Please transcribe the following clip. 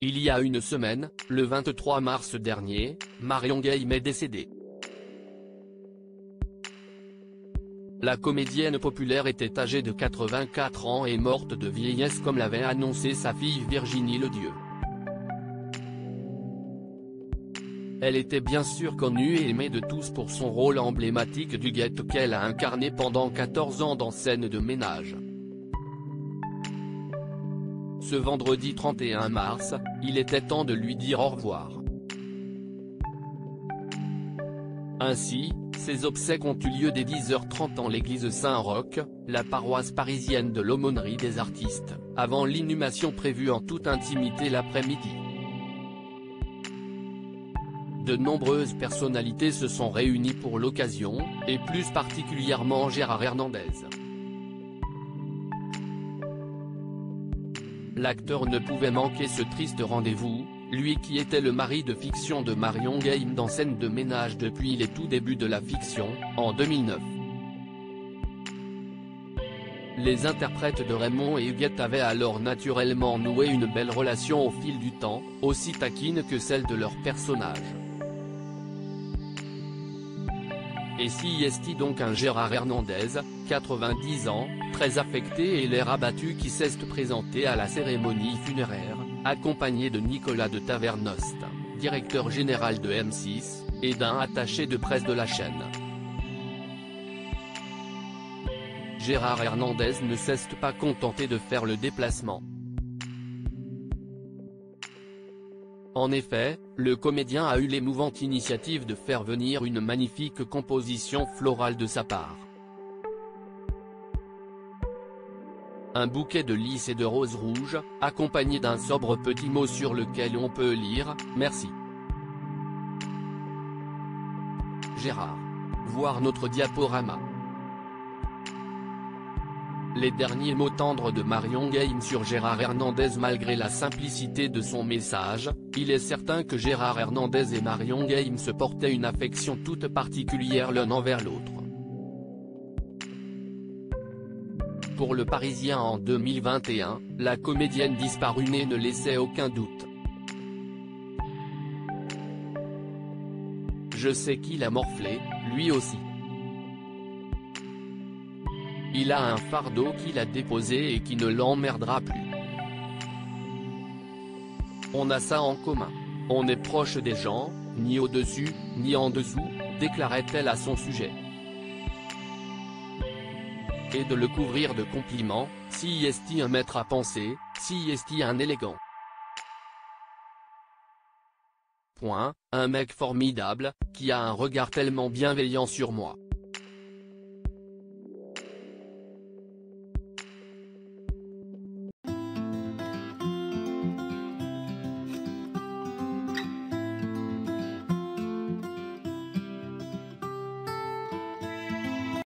Il y a une semaine, le 23 mars dernier, Marion Game est décédée. La comédienne populaire était âgée de 84 ans et morte de vieillesse comme l'avait annoncé sa fille Virginie Ledieu. Elle était bien sûr connue et aimée de tous pour son rôle emblématique du guette qu'elle a incarné pendant 14 ans dans Scène de ménage. Ce vendredi 31 mars, il était temps de lui dire au revoir. Ainsi, ces obsèques ont eu lieu dès 10h30 en l'église Saint-Roch, la paroisse parisienne de l'aumônerie des artistes, avant l'inhumation prévue en toute intimité l'après-midi. De nombreuses personnalités se sont réunies pour l'occasion, et plus particulièrement Gérard Hernandez. L'acteur ne pouvait manquer ce triste rendez-vous, lui qui était le mari de fiction de Marion Game dans Scène de ménage depuis les tout débuts de la fiction, en 2009. Les interprètes de Raymond et Huguette avaient alors naturellement noué une belle relation au fil du temps, aussi taquine que celle de leurs personnages. Et si est donc un Gérard Hernandez, 90 ans, très affecté et l'air abattu qui s'est présenté à la cérémonie funéraire, accompagné de Nicolas de Tavernost, directeur général de M6, et d'un attaché de presse de la chaîne. Gérard Hernandez ne s'est pas contenté de faire le déplacement. En effet, le comédien a eu l'émouvante initiative de faire venir une magnifique composition florale de sa part. un bouquet de lys et de roses rouges, accompagné d'un sobre petit mot sur lequel on peut lire « Merci ». Gérard. Voir notre diaporama. Les derniers mots tendres de Marion Game sur Gérard Hernandez Malgré la simplicité de son message, il est certain que Gérard Hernandez et Marion Game se portaient une affection toute particulière l'un envers l'autre. Pour le Parisien en 2021, la comédienne disparue ne laissait aucun doute. Je sais qu'il a morflé, lui aussi. Il a un fardeau qu'il a déposé et qui ne l'emmerdera plus. On a ça en commun. On est proche des gens, ni au-dessus, ni en dessous, déclarait-elle à son sujet et de le couvrir de compliments, si est un maître à penser, si est un élégant. Point, un mec formidable, qui a un regard tellement bienveillant sur moi.